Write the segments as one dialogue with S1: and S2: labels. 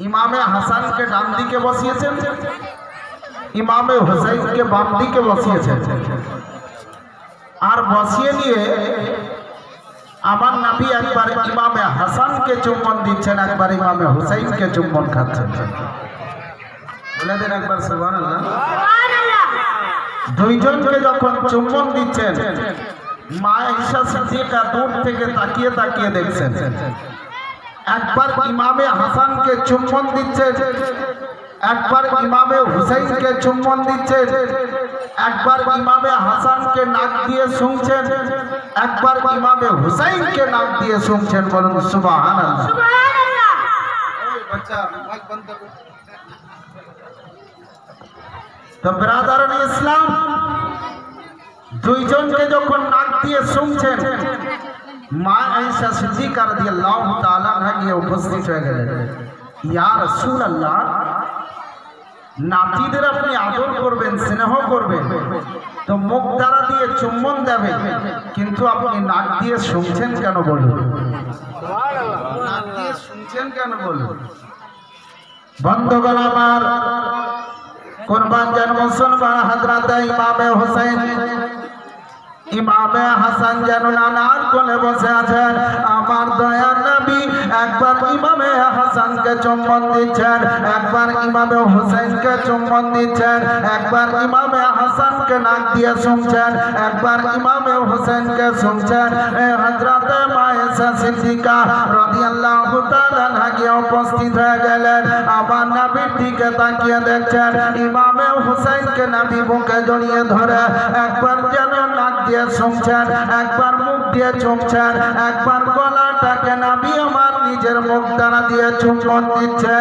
S1: ইমামে হাসানকে ডান দিকে বসিয়েছেন ইমামে হুসাইনকে বাম দিকে বসিয়েছেন আর বসিয়ে নিয়ে আমার নাবি একবার ইমামে হাসানকে চুম্বন দিচ্ছেন একবার ইমামে হুসাইনকে চুম্বন খাচ্ছেন বলে দেন একবার সুবহানাল্লাহ দুইজনকে যখন চুম্বন দিচ্ছেন মা ঈশা সিদ্দিকা দূর থেকে তাকিয়ে তাকিয়ে দেখছেন। একবার ইমামে হাসানকে চুম্বন দিচ্ছেন একবার ইমামে হুসাইনকে চুম্বন দিচ্ছেন একবার ইমামে হাসানকে নাক দিয়ে শুনছেন একবার ইমামে হুসাইনকে নাক দিয়ে শুনছেন বলুন সুবহানাল্লাহ। তো ব্রাদার ইসলাম দুইজনকে যখন নাক দিয়ে শুনছেন মা আয়েশা সিদ্দিকা রাদিয়াল্লাহু তাআলা গিয়ে উপস্থিত হয়ে গেলেন। ইয়া রাসূলুল্লাহ, নাতিদের আপনি আদর করবেন, স্নেহ করবেন। তো মুখ দ্বারা দিয়ে চুম্বন দেবেন কিন্তু আপনি নাক দিয়ে শুনছেন কেন বলুন? নাক শুনছেন কেন বলুন? বন্ধগণ আমার, কোরবান যেন মুসলমান হাজরাতে ইমামে হোসেন ইমামে হাসান যেন নানার কোলে বসে আছেন। আমার দয়া নবী একবার ইমামে হাসানকে চুম্বন দিচ্ছেন, একবার ইমামে হোসেনকে চুম্বন দিচ্ছেন, একবার ইমামে হাসানকে নাক দিয়ে শুনছেন, একবার ইমামে হোসেনকে শুনছেন। হজরতে মায়েশা সিদ্দিকা রাদিয়াল্লাহু তাআলা গিয়ে উপস্থিত হয়ে গেলেন। আমার নবীর দিকে তাকিয়ে দেখছেন, ইমামে হোসেনকে নবী বুকে জড়িয়ে ধরে একবার যেন নাক দিয়ে শুনছেন একবার মুখ দিয়ে চুমছেন একবার গলাটাকে নাবি আমার নিজের মুখ দ্বারা দিয়ে চুম্বন দিচ্ছে।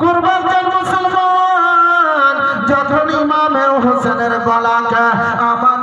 S1: কুরবান মুসলমান, যখন ইমামে হোসেনের গলাকে আমার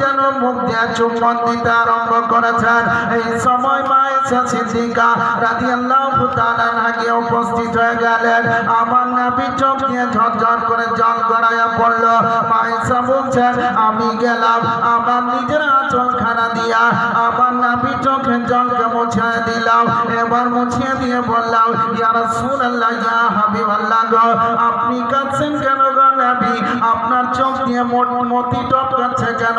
S1: যেন মুখ দিয়ে চুম্বন দিতে আরম্ভ করেছেন। এই সময় মায়েশা সিদ্দিকা রাদিয়াল্লাহু তাআলা গিয়ে উপস্থিত হয়ে গেলেন। আমার নবী চোখ দিয়ে ঝরঝর করে জল গড়াইয়া পড়ল। মায়েশা বলছেন, আমি গেলাম। আমার নিজের আঁচলখানা দিয়া আমার নাবি চোখে জলকে মুছিয়ে দিলাম। এবার মুছিয়ে দিয়ে বললাম, ইয়া রাসূলুল্লাহ, ইয়া হাবিবাল্লাহ গো, আপনি কাঁদছেন কেন গো নবী আপনার চোখ দিয়ে মোট মতি টপকাচ্ছে কেন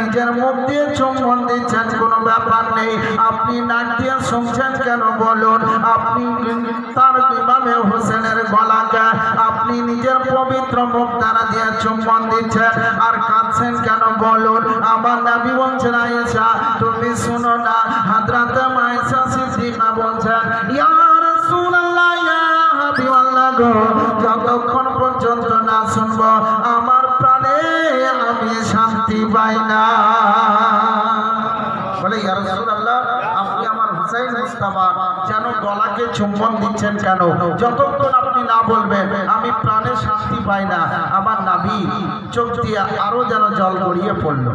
S1: নিজের মুখ দিয়ে চুম্বন দিচ্ছেন কোনো ব্যাপার নেই। আপনি নাক দিয়ে শুনছেন কেন বলুন? আপনি তার ইমামে হোসেনের গলাকে আপনি নিজের পবিত্র মুখ দ্বারা দিয়ে চুম্বন দিচ্ছেন আর কাঁদছেন কেন বলুন? আমার নাবি বলছেন, আয়েশা, তুমি শুনো না। হাজরাতে মায়েশা সিদ্দিকা বলছেন, ইয়া রাসূলুল্লাহ, ইয়া যতক্ষণ পর্যন্ত না শুনব, আমার প্রাণে আমি শান্তি পাই না। বলে রাসূলুল্লাহ, আপনি আমার হুসাইন মুস্তাফা, যেন গলাকে চুম্বন দিচ্ছেন কেন? যতক্ষণ আপনি না বলবেন, আমি প্রাণে শান্তি পাই না। আমার নাভি চোখ দিয়ে আরও যেন জল গড়িয়ে পড়ল।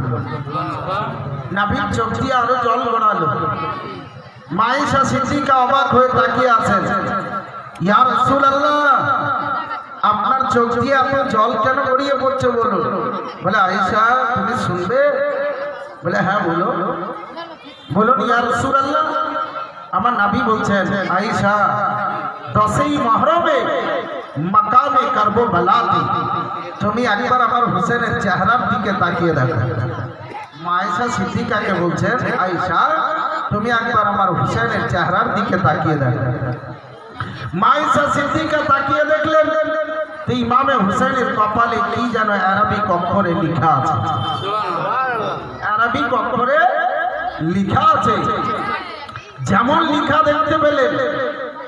S1: নাভির চোখ দিয়ে আরও জল গড়ালো। মায়েশা সিদ্দিকা অবাক হয়ে তাকিয়ে আছেন। ইয়া রাসূলুল্লাহ আপনার চোখ দিয়ে এত জল কেন গড়িয়ে পড়ছে বলুন? বলে, আয়েশা, তুমি শুনবে? বলে হ্যাঁ বলো। বলুন, ইয়া রাসূলুল্লাহ, আমার নাবি বলছেন, আয়েশা, দশই মহরমে মাকামে করব বালাতি তুমি একবার আমার হোসেনের চেহারার দিকে তাকিয়ে দেখো। মায়েশা সিদ্দিকাকে বলছেন, আয়েশা, তুমি একবার আমার হুসেনের চেহারার দিকে তাকিয়ে দেখো। মায়েশা সিদ্দিকা তাকিয়ে দেখলেন। ইমামে হুসেনের কপালে কি যেন আরবি অক্ষরে লেখা আছে? আরবি অক্ষরে লেখা আছে। যেমন লিখা দেখতে পেলেন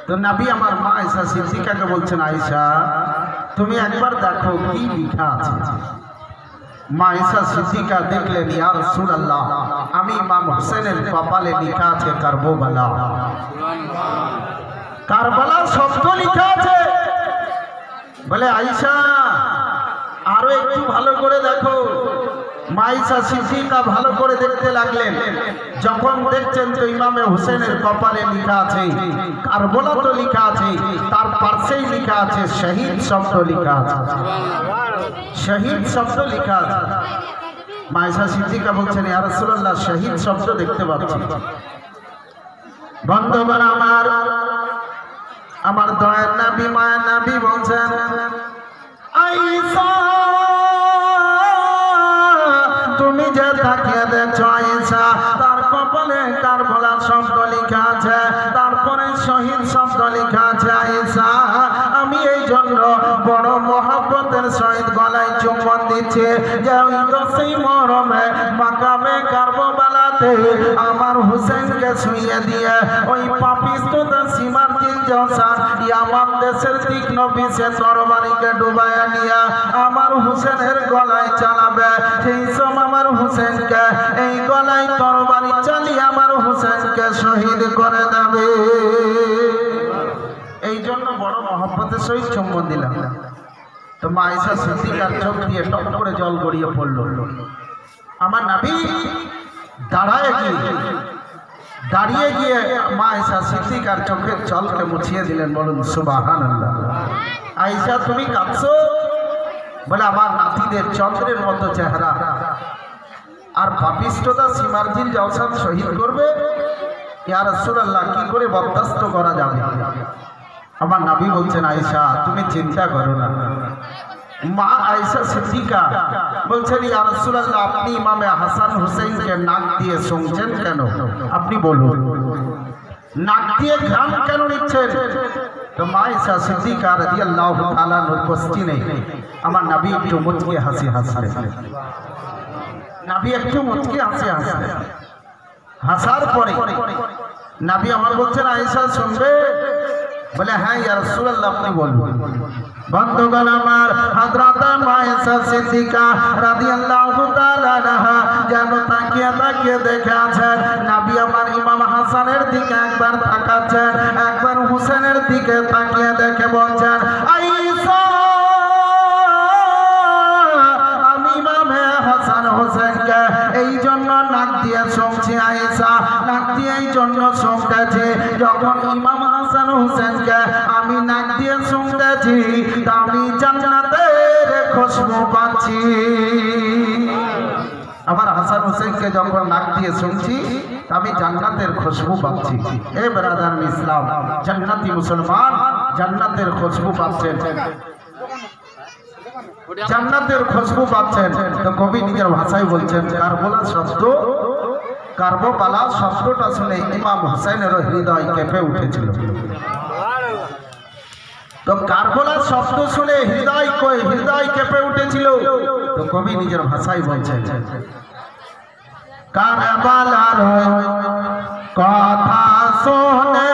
S1: তো নাবি আমার মা আয়সা সিদ্দিকাকে বলছেন আয়েশা তুমি একবার দেখো কি লিখা আছে। মা ঈসা সিদ্দিকা দেখলেন ইয়া রাসূলুল্লাহ আমি ইমাম হোসেনের কপালে লেখা আছে কারবালা কারবালা শব্দ লিখা আছে। বলে, আয়েশা, আরও একটু ভালো করে দেখো। মাইসা সিদ্দিকা ভালো করে দেখতে লাগলেন। যখন দেখছেন তো ইমামে হোসেনের কপালে লেখা আছে কারবলা তো লেখা আছে, তার পার্শ্বেই লেখা আছে, শহীদ শব্দ লেখা আছে। শহীদ শব্দ লেখা আছে। মাইসা সিদ্দিকা বলছেন, ইয়া রাসূলুল্লাহ, শহীদ শব্দ দেখতে পাচ্ছি। বন্ধুগণ আমার আমার দয়ার নাবি মায়ের নাবি বলছেন আইসা চুম্বন দিচ্ছি যে ওই সেই মরমে মাকামে কারবালাতে আমার হুসেনকে শুইয়ে দিয়ে ওই পাপিস্ততা সীমার দিল জসান ইয়ামান দেশের তীক্ষ্ণ বিষে তরবারিকে ডুবাইয়া নিয়ে আমার হুসেনের গলায় চালাবে। সেই সব আমার হুসেনকে এই গলায় তরবারি চালিয়ে আমার হুসেনকে শহীদ করে দেবে। এই জন্য বড় মহব্বতের সহিত চুম্বন দিলাম। তো মা আয়েশা সিদ্দিকার চোখ দিয়ে টপ করে জল গড়িয়ে পড়ল। আমার নাবি দাঁড়ায় গিয়ে, দাঁড়িয়ে গিয়ে মা আয়েশা সিদ্দিকার চোখের জলকে মুছিয়ে দিলেন, বলুন সুবাহান আল্লাহ তুমি কাঁদছো? বলে, আমার নাতিদের চন্দ্রের মতো চেহারা। আর পাপিষ্টতা সীমার্জিন জলসান শহীদ করবে? ইয়া রাসূলুল্লাহ, কি করে বরদাস্ত করা যাবে? আমার নাবি বলছেন আয়েশা তুমি চিন্তা করো না। মা আয়েশা সিদ্দিকা বলছেন, ইয়া রাসূলুল্লাহ, আপনি ইমামে হাসান হুসাইনকে নাক দিয়ে শুনছেন কেন? আপনি বলুন। নাক দিয়ে ঘাম কেন নিচ্ছেন? তো মা আয়েশা সিদ্দিকা রাদিয়াল্লাহু তাআলা নেই আমার নবী একটু মুচকি হাসি হাসলেন। নাবি একটু মুচকি হাসি হাসলেন। হাসার পরে নাবি আমার বলছেন, আয়েশা, শুনবে? বলে হ্যাঁ ইয়া রাসূলুল্লাহ, আপনি বলুন। বন্ধুগণ আমার, হযরত মায়েশা সিদ্দিকা রাদিয়াল্লাহু তাআলা আনহা যেন তাকিয়ে তাকিয়ে দেখে আছেন। নবী আমার ইমাম হাসানের দিকে একবার তাকাচ্ছেন, একবার হোসেনের দিকে তাকিয়ে দেখে বলছেন আয়েশা আমি ইমামে হাসান হোসেনকে এই জন্য নাক দিয়ে শুনছি আয়েশা। নাক দিয়ে এই জন্য শুনতেছি যখন ইমাম হাসান হোসেনকে আমি নাক শুনতেছি জান্নাতের খুশবু পাচ্ছি। আমার হাসান হোসেনকে যখন নাক দিয়ে শুনছি আমি জান্নাতের খুশবু পাচ্ছি। এ বেরাদার ইসলাম, জান্নাতি মুসলমান, জান্নাতের খুশবু পাচ্ছেন। জান্নাতের খুশবু পাচ্ছেন। তো কবি নিজের ভাষায় বলছেন কারবোলা শব্দ, কার্বোপালা শব্দটা শুনে ইমাম হুসাইনের হৃদয় কেঁপে উঠেছিল। তো কারবলার শব্দ শুনে হৃদয় কই, হৃদয় কেঁপে উঠেছিল। তো কবি নিজের ভাষায় বলছেন, কারবালার কথা শুনে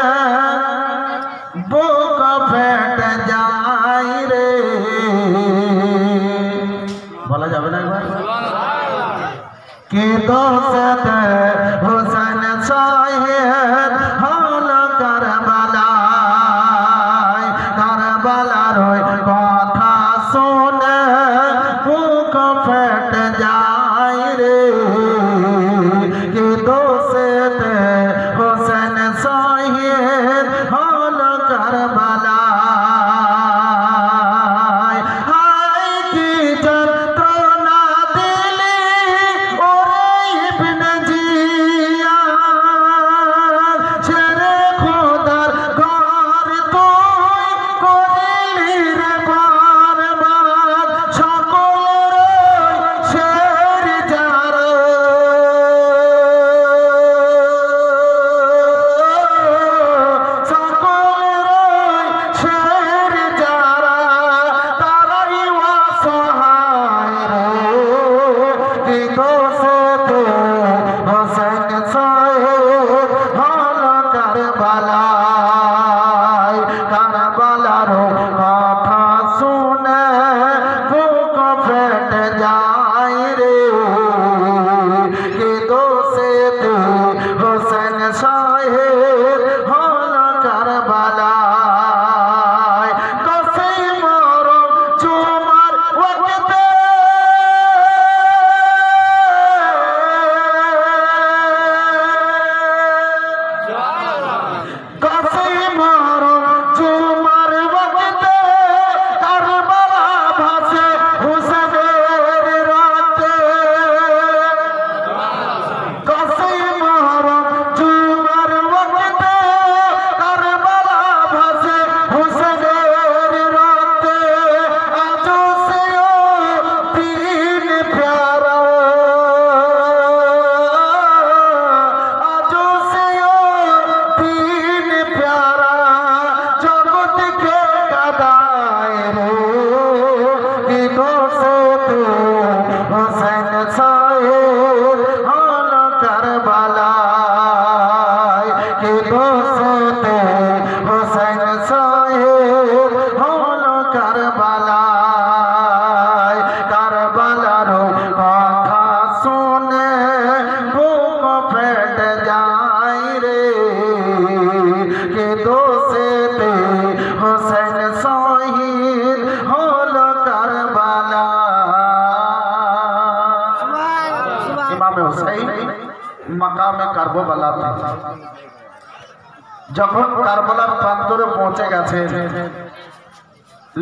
S1: পৌঁছে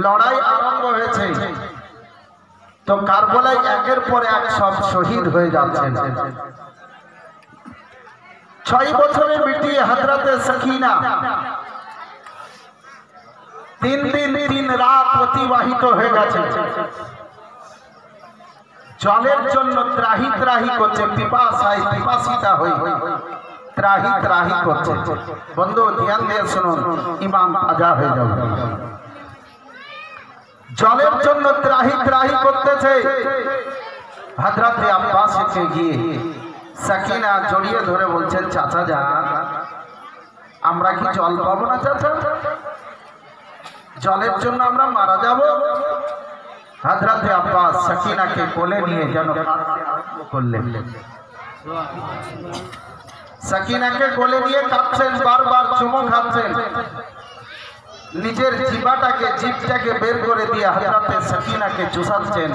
S1: লড়াই আরম্ভ হয়েছে। তো কারবালায় একের পর এক সব শহীদ হয়ে যাচ্ছে ছয় বছরের বিটি হজরতে সখিনা তিন দিন তিন রাত অতিবাহিত হয়ে গেছে। জলের জন্য ত্রাহি ত্রাহি করছে, পিপাসায় পিপাসিতা হই ত্রাহি ত্রাহি করছে বন্ধু, ধ্যান দিয়ে শুনুন, ইমাম তাজা হয়ে যাবে। জলের জন্য ত্রাহি ত্রাহি করতেছে। হাজরাতে আব্বাসকে গিয়ে সাকিনা জড়িয়ে ধরে বলছেন, চাচা যা আমরা কি জল পাবো না, চাচা? জলের জন্য আমরা মারা যাব? হাজরাতে আব্বাস সাকিনাকে কোলে নিয়ে যেন করলেন। সাকিনাকে কোলে নিয়ে কাঁদছেন, বারবার চুমো খাচ্ছেন। নিজের জিভাটাকে, জিভটাকে বের করে দিয়ে হাজরাতে সাকিনাকে চুষাচ্ছেন।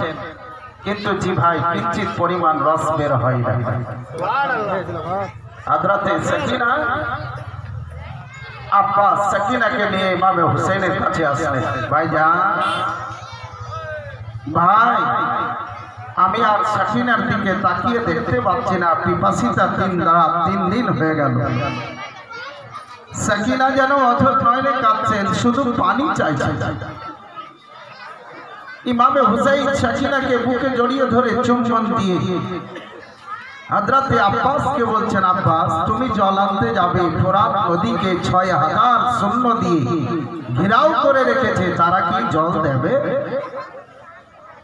S1: কিন্তু জিভায় কিঞ্চিত পরিমাণ রস বের হয় না। হাজরাতে সাকিনা আব্বাস সাকিনাকে নিয়ে ইমামে হুসেনের কাছে আসলেন। ভাইজান, ভাই আমি আর সাকিনার দিকে তাকিয়ে দেখতে পাচ্ছি না। পিপাসিতা তিন রাত তিন দিন হয়ে গেল। সাকিনা যেন অথর নয়নে কাঁদছেন, শুধু পানি চাইছে। ইমামে হুসাইন সাকিনাকে বুকে জড়িয়ে ধরে চুম্বন দিয়ে হাজরাতে আব্বাসকে বলছেন, আব্বাস, তুমি জল আনতে যাবে। ফোরাত নদীকে ছয় হাজার শূন্য দিয়ে ঘেরাও করে রেখেছে। তারা কি জল দেবে?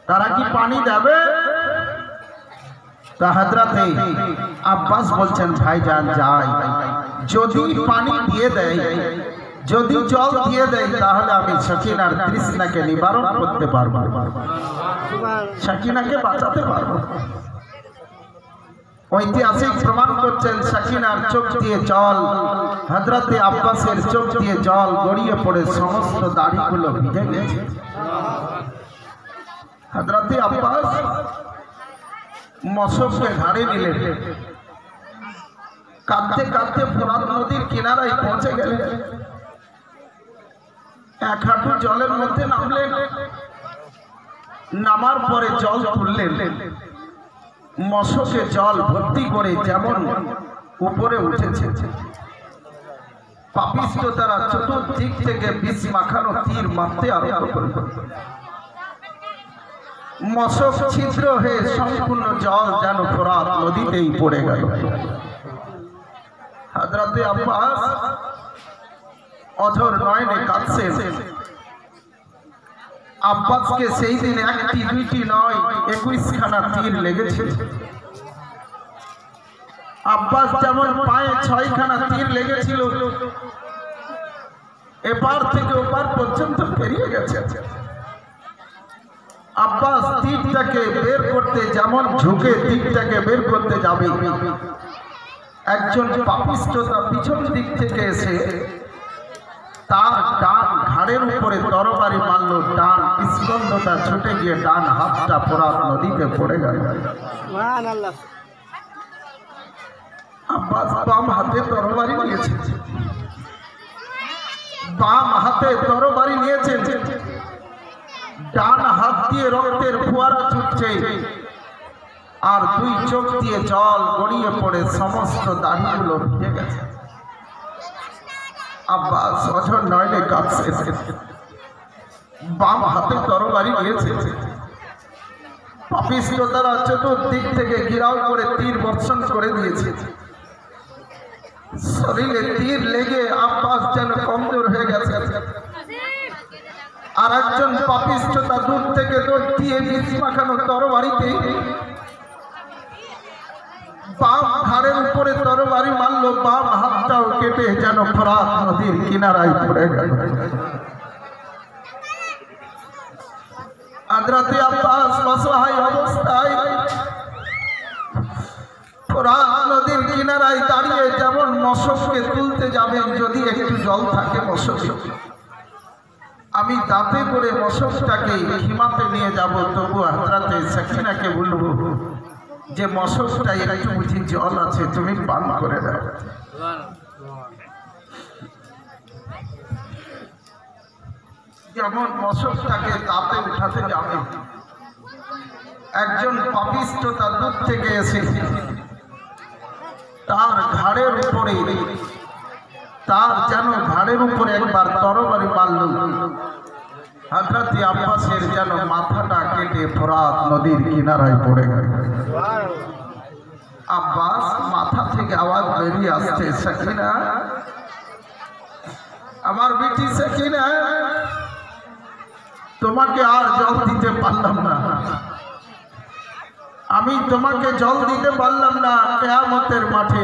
S1: তারা কি পানি দেবে? আব্বাস বলছেন ভাইজান যাই। যদি পানি দিয়ে দেয়, যদি জল দিয়ে দেয়, তাহলে আমি সকিনার তৃষ্ণাকে নিবারণ করতে পারব। সকিনাকে বাঁচাতে পারব। ঐতিহাসিক প্রমাণ করছেন, সাকিনার চোখ দিয়ে জল হজরতে আব্বাসের চোখ দিয়ে জল গড়িয়ে পড়ে সমস্ত দাড়িগুলো ভিজে গেছে। হজরতে আব্বাস মশককে ঘাড়ে নিলেন। কাঁদতে কাঁদতে ফোরাত নদীর কিনারায় পৌঁছে গেলেন। এক হাঁটু জলের মধ্যে নামলেন। নামার পরে জল তুললেন। মশকে জল ভর্তি করে যেমন উপরে উঠেছে। পাপিষ্ট তারা চতুর্দিক থেকে বিষ মাখানো তীর মারতে আরম্ভ করল মশক ছিদ্র হয়ে সম্পূর্ণ জল যেন ফোরাত নদীতেই পড়ে গেল। হাজরাতে আব্বাস অঝর নয়নে কাঁদছে আব্বাসকে সেই দিন একটি, দুইটি নয় একুশ খানা তীর লেগেছে। আব্বাস যেমন পায়ে ছয়খানা তীর লেগেছিল, এপার থেকে ওপার পর্যন্ত পেরিয়ে গেছে। আব্বাস তীরটাকে বের করতে যেমন ঝুঁকে তীরটাকে বের করতে যাবে। একজন পাপিষ্টতা পিছন দিক থেকে এসে তার ডান ঘাড়ের উপরে তরবারি মারল ডান স্কন্ধটা ছুটে গিয়ে ডান হাতটা ফোরাত নদীতে পড়ে গেল। আব্বাস বাম হাতে তরবারি নিয়েছে। বাম হাতে তরবারি নিয়েছেন ডান হাত দিয়ে রক্তের ফোয়ারা ছুটছে। আর দুই চোখ দিয়ে জল গড়িয়ে পড়ে সমস্ত দাড়িগুলো ভিজে গেছে। আব্বাস অঝর নয়নে কাঁদছে। বাম হাতে তরবারি নিয়েছে পাপিষ্ট তারা চতুর্দিক থেকে ঘিরাও করে তীর বর্ষণ করে দিয়েছে। শরীরে তীর লেগে আব্বাস যেন কমজোর হয়ে গেছে। আর একজন পাপিষ্টতা দূর থেকে দৌড় দিয়ে বিষ মাখানো তরবারিতে বাম ঘাড়ের উপরে তরবারি মারলো বাম হাতটাও কেটে যেন ফরাত নদীর কিনারায় পড়ে গেল। আদ্রাতে আব্বাস অসহায় অবস্থায় ফোরাত নদীর কিনারায় দাঁড়িয়ে যেমন মশককে তুলতে যাবেন, যদি একটু জল থাকে মশকে। আমি দাঁতে করে মশকটাকে হিমাতে নিয়ে যাব, তবু হাতরাতে সাকিনাকে বলব যে মশকটা একটু বুঝি জল আছে, তুমি পান করে দাও। যেমন মশকটাকে দাঁতে উঠাতে যাবে। একজন পাপিষ্ট তার দূর থেকে এসে তার ঘাড়ের উপরে তার যেন ঘাড়ের উপরে একবার তরবারি মারল। হাজরাতি আব্বাসের যেন মাথাটা কেটে ফোরাত নদীর কিনারায় পড়ে গেল। আব্বাস মাথা থেকে আওয়াজ বেরিয়ে আসছে, সাকিনা, আমার বেটি সাকিনা, তোমাকে আর জল দিতে পারলাম না। আমি তোমাকে জল দিতে পারলাম না, কেয়ামতের মাঠে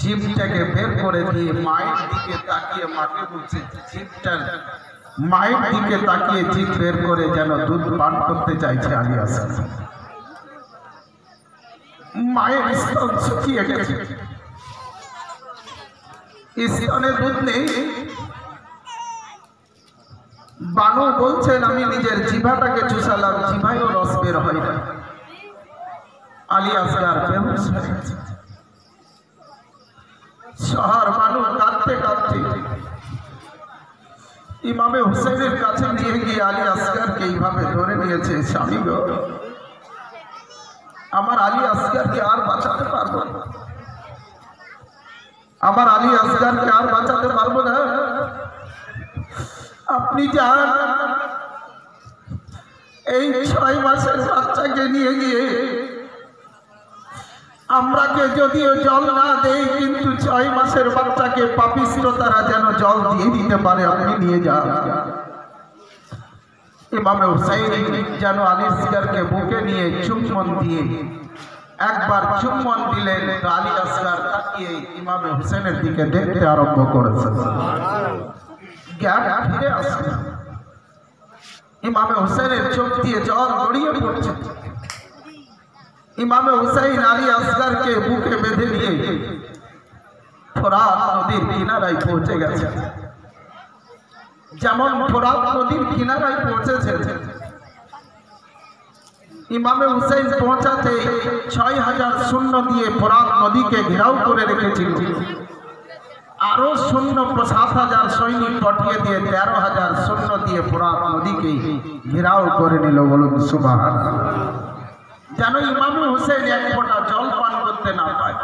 S1: জিভটাকে বের করে দিয়ে মায়ের দিকে তাকিয়ে মাকে বলছে জিভটার মায়ের দিকে তাকিয়ে জিভ বের করে যেন দুধ পান করতে চাইছে আলী আসগার মায়ের স্তন শুকিয়ে গেছে। স্তনে দুধ নেই। বানু বলছেন, আমি নিজের জিভাটাকে চুষালাম, জিভায়ও রস বের হয় না। আলী আসগার বেহুশ হয়ে গেছে। শহর মানুষ কাঁদতে কাঁদতে ইমামে হুসেনের কাছে নিয়ে গিয়ে আলী আসগারকে এইভাবে ধরে নিয়েছে, স্বামী আমার আলী আসগারকে আর বাঁচাতে পারব না। আমার আলী আসগারকে আর বাঁচাতে পারব না। আপনি যান। এই ছয় মাসের বাচ্চাকে নিয়ে গিয়ে আমরাকে যদিও জল না দেই, কিন্তু ছয় মাসের বাচ্চাকে পাপিষ্ট তারা যেন জল দিয়ে দিতে পারে, আপনি নিয়ে যান। ইমামে হুসাইন যেন আলী আসগারকে বুকে নিয়ে চুম্বন দিয়ে একবার চুম্বন দিলেন আলী আসগার তাকিয়ে ইমামে হুসেনের দিকে দেখতে আরম্ভ করেছে জ্ঞান ফিরে আসে। ইমামে হুসেনের চোখ দিয়ে জল গড়িয়ে পড়ছে। ইমামে হুসাইন আলী আসগারকে বুকে বেঁধে নিয়ে ফোরাত নদীর কিনারায় পৌঁছে গেছে। যেমন ফোরাত নদীর কিনারায় পৌঁছেছে, ইমামে হুসাইন পৌঁছাতে ছয় হাজার শূন্য দিয়ে ফোরাত নদীকে ঘেরাও করে রেখেছিল। আরও শূন্য সাত হাজার সৈনিক পাঠিয়ে দিয়ে তেরো হাজার শূন্য দিয়ে ফোরাত নদীকে ঘেরাও করে নিল বলুন সুবাহ যেন ইমামে হুসেন এক ফোঁটা জল পান করতে না পায়?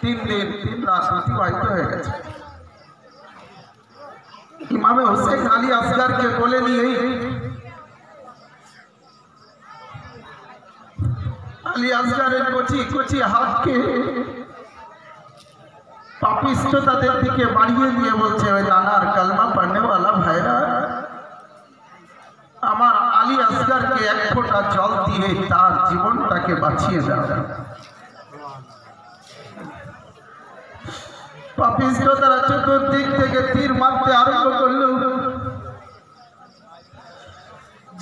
S1: তিন দিন, তিন রাত অতিবাহিত হয়ে গেছে। ইমামে হুসেন আলী আসগারকে বলে নিয়ে আলী আসগারের কচি কচি হাতকে পাপিষ্ট তাদের দিকে বাড়িয়ে দিয়ে বলছে, ওই জানার কালমা পড়নেওয়ালা ভাইরা আলী আসগারকে এক ফোঁটা জল দিয়ে তার জীবনটাকে বাঁচিয়ে পাপিষ্ট তারা চতুর্দিক থেকে তীর মারতে আরম্ভ করল।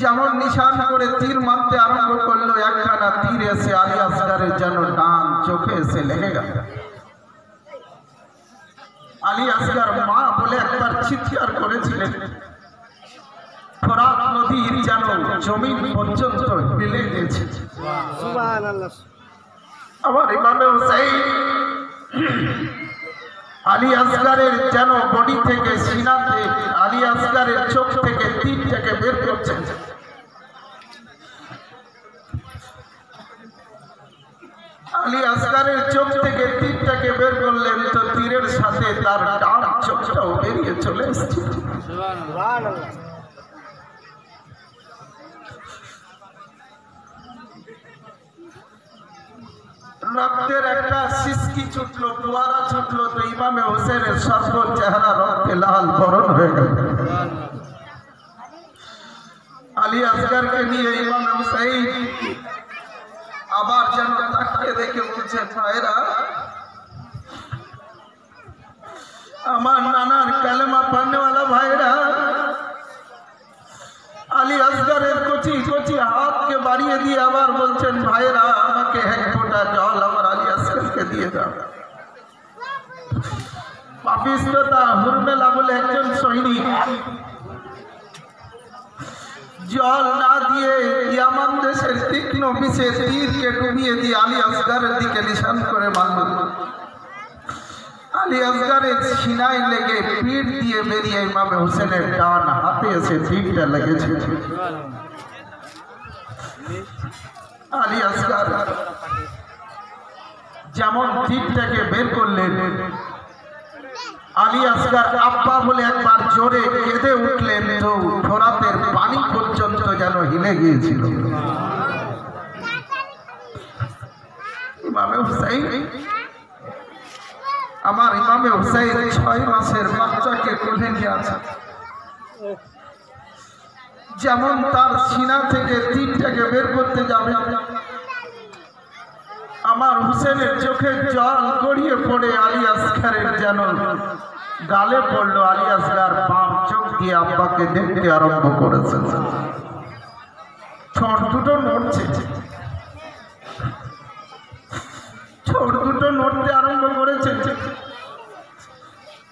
S1: যেমন নিশান করে তীর মারতে আরম্ভ করল, একখানা তীর এসে আলী আসগারের যেন ডান চোখে এসে লেগে গেল। আলী আসগার মা বলে একবার চিৎকার করেছিলেন। ফরাত নদীর যেন জমিন পর্যন্ত মিলে গেছে। আমার ইমামে হুসাইন আলী আসগারের যেন বডি থেকে সিনাতে আলী আসগারের চোখ থেকে তীরটাকে বের করছেন। আলী আসগারের চোখ থেকে তীরটাকে বের করলেন তো তীরের সাথে তার ডান চোখটাও বেরিয়ে চলে এসেছে। রক্তের একটা সিসকি ছুটলো ফোয়ারা ছুটলো, তো ইমামে হোসেনের সর্ব চেহারা রক্তে লাল বরণ হয়ে গেল। আলী আসগারকে নিয়ে ইমামে হুসাইন আবার যেন তাকিয়ে দেখে বলছে, ভাইরা, আমার নানার কালেমা পান্নেওয়ালা ভাইরা আলী আসগারের কচি কচি হাতকে বাড়িয়ে দিয়ে আবার বলছেন ভাইরা আমাকে এক ফোঁটা জল আমার আলী আসগারকে দিয়ে দাও। পাপিষ্টতা হুরমেলা বলে একজন সৈনিক, জল না দিয়ে ইয়ামান দেশের তীক্ষ্ণ বিষে তীরকে ডুবিয়ে দিয়ে আলী আসগারের দিকে নিশান করে মারল। আলী আসগারের সিনাই লেগে পিঠ দিয়ে বেরিয়ে ইমামে হোসেনের ডান হাতে এসে তীরটা লেগেছে। আলী আসগার যেমন তীরটাকে বের করলেন, আলী আসগার আব্বা বলে একবার জোরে কেঁদে উঠলেন তো ফোরাতের পানি পর্যন্ত যেন হিলে গিয়েছিল। ইমামে হুসাইন আমার ইমামে হুসাইন ছয় মাসের বাচ্চাকে কোলে নিয়ে আছে। যেমন তার সিনা থেকে তিনটাকে বের করতে যাবে। আমার হুসেনের চোখের জল গড়িয়ে পড়ে আলী আসগারের যেন গালে পড়ল আলী আসগার, বাম চোখ দিয়ে আব্বাকে দেখতে আরম্ভ করেছে। ছোট দুটো নড়ছে। ছোট দুটো নড়তে আরম্ভ করেছে।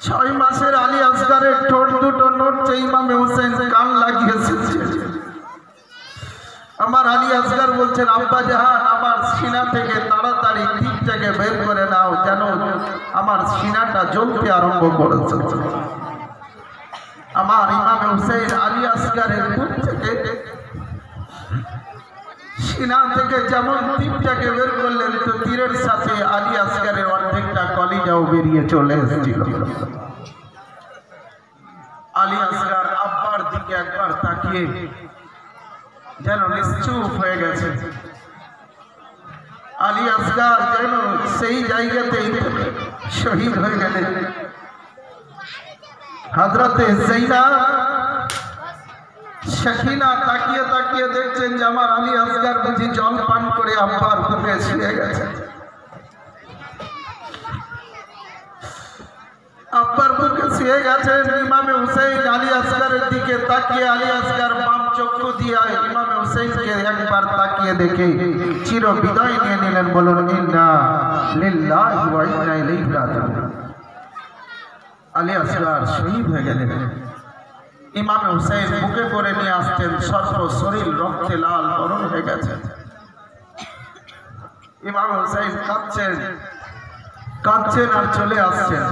S1: ছয় মাসের আলী আসগারের ঠোঁট দুটো নড়ছে ইমামে হুসেন কান লাগিয়েছে। আমার আলী আসগার বলছেন, আব্বা জাহান, আমার সিনা থেকে তাড়াতাড়ি তীরটাকে বের করে নাও, যেন আমার সিনাটা জ্বলতে আরম্ভ করেছে। আমার ইমামে হুসেন আলী আসগারের থেকে সিনা থেকে যেমন তীরটাকে বের করলেন, তো তীরের সাথে আলী আসগারের অর্ধেকটা কলিজাও বেরিয়ে চলে এসেছিল। আলী আসগার আব্বার দিকে একবার তাকিয়ে যেন নিশ্চুপ হয়ে গেছে। আলী আসগার যেন সেই জায়গাতেই শহীদ হয়ে গেলেন। হাজরতে সেইনা সখিনা তাকিয়ে তাকিয়ে দেখছেন যে আমার আলী আসগার বুঝি জল পান করে আব্বার বুকে শুয়ে গেছে। আব্বার বুকে শুয়ে গেছেন ইমামে হুসেন আলী আসগারের দিকে তাকিয়ে, আলী আসগার বাম চক্ষু দিয়ে ইমামে হুসেনকে একবার তাকিয়ে দেখে চির বিদায় নিয়ে নিলেন, বলুন, ইন্না লিল্লাহি ওয়া ইন্না ইলাইহি রাজিউন। আলী আসগার শহীদ হয়ে গেলেন। ইমামে হুসেন বুকে করে নিয়ে আসতেন সর্ব শরীর, রক্তে লাল বরণ হয়ে গেছে। ইমাম হুসেন কাঁদছেন কাঁদছেন আর চলে আসছেন।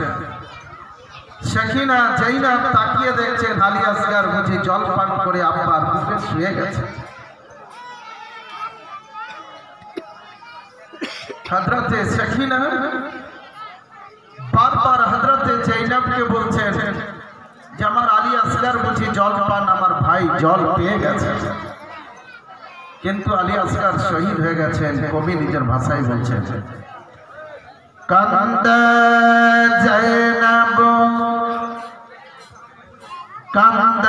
S1: সেখিনা যেইনা তাকিয়ে দেখছেন, আলী আসগার বুঝি জল পান করে আব্বার বুকে শুয়ে গেছে। হজরতে সেখিনা বারবার হজরতে জৈনবকে বলছেন যে আমার আলী আসগার বলছি জল পান, আমার ভাই জল পেয়ে গেছে। কিন্তু আলী আসগার শহীদ হয়ে গেছেন, কবি নিজের ভাষায় বলছেন। কান্দ জৈনব কান্দ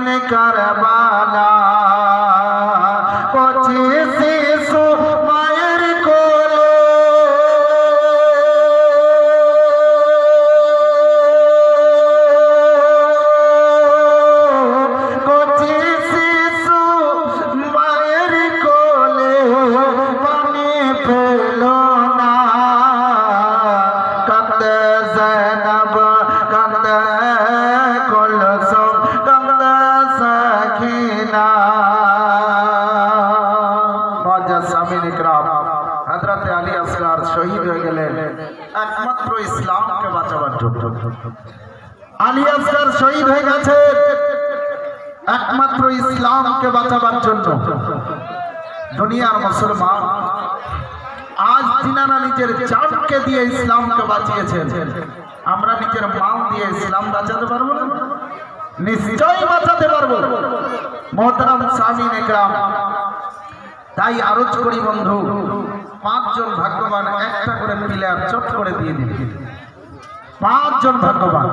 S1: দিন কারবালা পঁচিশ দুনিয়ার মুসলমান, আজ তিনারা নিজের জানকে দিয়ে ইসলামকে বাঁচিয়েছেন। আমরা নিজের মাল দিয়ে ইসলাম বাঁচাতে পারব না? নিশ্চয়ই বাঁচাতে পারব। মোহতারাম সামিন একরাম, তাই আরজ করি বন্ধু, পাঁচজন ভাগ্যবান একটা করে প্লেয়ার চট করে দিয়ে দিন। পাঁচজন ভাগ্যবান।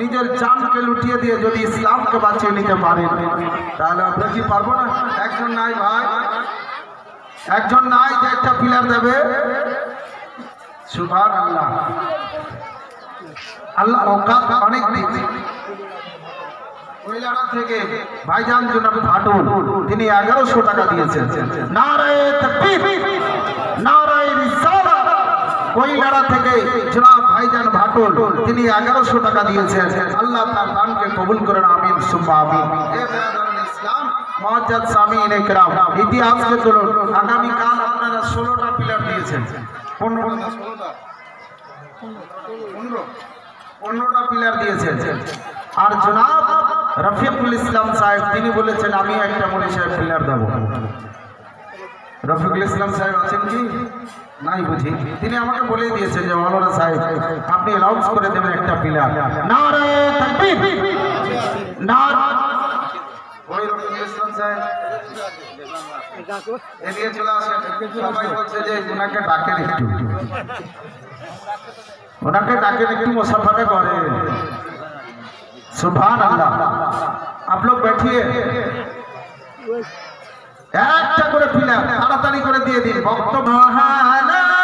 S1: নিজের জানকে লুটিয়ে দিয়ে যদি ইসলামকে বাঁচিয়ে নিতে পারেন তাহলে আমরা কি পারব না? একজন নাই ভাই। একজন নাই যে একটা পিলার দেবে। সুভান আল্লাহ আল্লাহ অনেক থেকে ভাইজান জনাব ভাটুল তিনি এগারোশো টাকা দিয়েছেন। নারায়ে নারায়ে কৈলাড়া থেকে জনাব ভাইজান ভাটুল, তিনি এগারোশো টাকা দিয়েছেন। আল্লাহ তার দানকে কবুল করেন, আমিন, সুম্মা, আমিন। ইসলাম, মহাজ্জাদ সামিন একরাম, ইতিহাসকে তুলুন আগামীকাল আপনারা ষোলোটা পিলার দিয়েছেন। পনেরো পনেরো। পনেরোটা পিলার দিয়েছেন। আর জনাব রফিকুল ইসলাম সাহেব, তিনি বলেছেন, আমি একটা মলি সাহেব প্লেয়ার দেবো। রফিকুল ইসলাম সাহেব আছেন কি? নাই বুঝি তিনি আমাকে বলে দিয়েছেন যে মৌলানা সাহেব আপনি অ্যানাউন্স করে দেবেন একটা প্লেয়ার নারে তাকবীর নার ওই রফিকুল ইসলাম সাহেব এদিকে চলে আসেন সবাই বলছে যে ওনাকে ডাকেন একটু ওনাকে ডাকেন একটু মুসাফাটা করেন सुभान अल्लाह आप लोग बैठिए একটা করে ফিলাম তাড়াতাড়ি করে দিয়ে দিন। বক্তব্য মহানা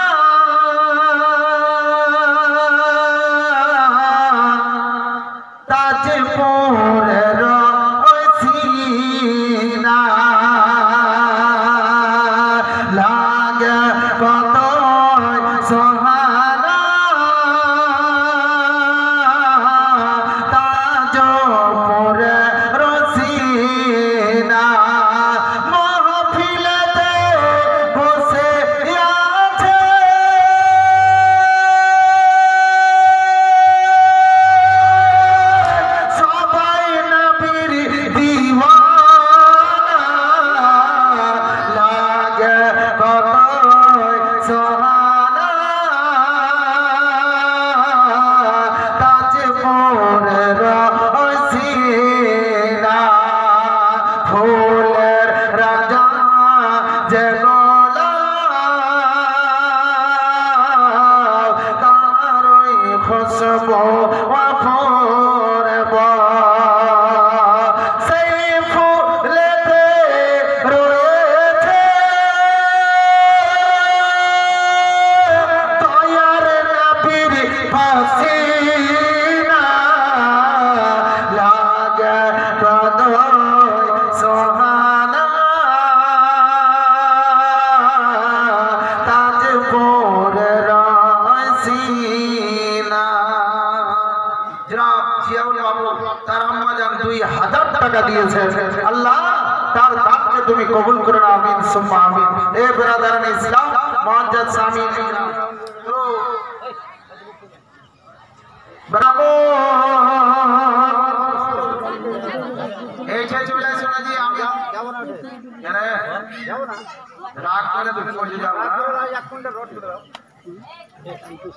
S1: রাগ করে তুমি বসে যাও না।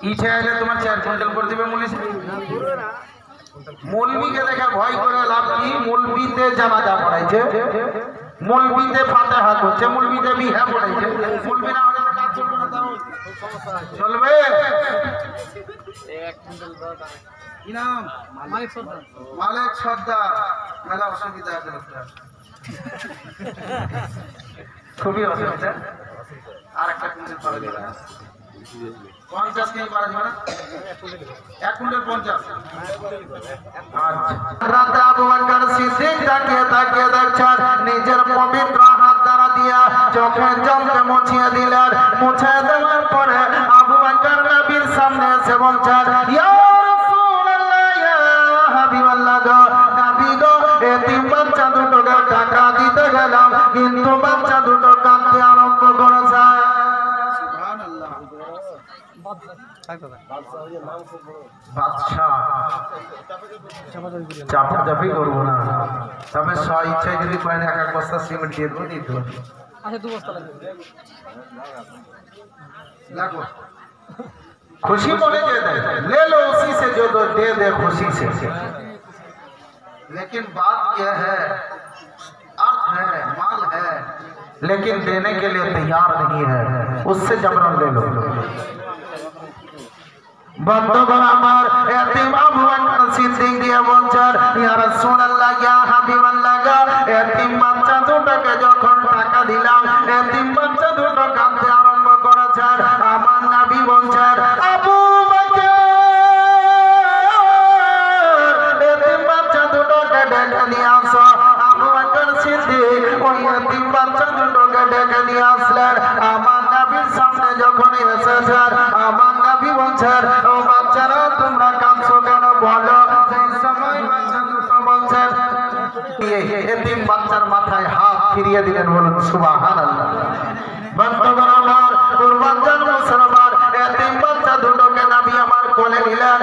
S1: ইচ্ছে আইলে তোমার চার কুইন্টাল করে দিবে মুলিশ? মৌলবীকে দেখে ভয় করে লাভ কি? মৌলবীতে জানাজা পড়াইছে মৌলবীতে ফাতে হাত হচ্ছে মৌলবীতে বিহা পড়াইছে। মৌলবী না হলে কাজ চলবে না তাও। চলবে? কি নাম? মালিক সর্দার। মালিক সর্দার। মেলা অসুবিধা আছে খুবই অসুবিধা। নিজের পবিত্র হাত দ্বারা দিয়া চোখের জলকে মুছিয়ে দিলেন। মুছে দেওয়ার পরে আবু বকর নবীর সামনে এসে বলছেন, ইয়া রাসূলুল্লাহ বাচ্চা দুটোকে টাকা দিতে গেলাম, কিন্তু বাচ্চা দুটো চাপাচাপি করবো না তবে স্ব ইচ্ছায় যদি কয়েন এক এক বস্তা সিমেন্ট দিয়ে দেবো দিতে হবে
S2: আচ্ছা দু বস্তা লাগবে
S1: লাগো खुशी बोले दे दे ले लो उसी से जो दो दे दे खुशी से लेकिन बात यह है अर्थ है माल है लेकिन देने के लिए तैयार नहीं है उससे जबरन ले लो বন্ধুগণ, আমার এতিম আবু বকর সিদ্দিক দিয়ে বলছেন, ইয়া রাসূলুল্লাহ, ইয়া হাবিবাল্লাহ এতিম বাচ্চা দুটোকে যখন টাকা দিলাম, এতিম বাচ্চা দুটো কাঁদতে আরম্ভ করেছেন। আমার নবী বলছেন, আবু মাথায় হাত ফিরিয়ে দিলেন বলুন, সুবহানাল্লাহ। বন্ধুগণ আমার মুসলমান এতিম বাচ্চা দুটোকে আমার কোলে নিলেন।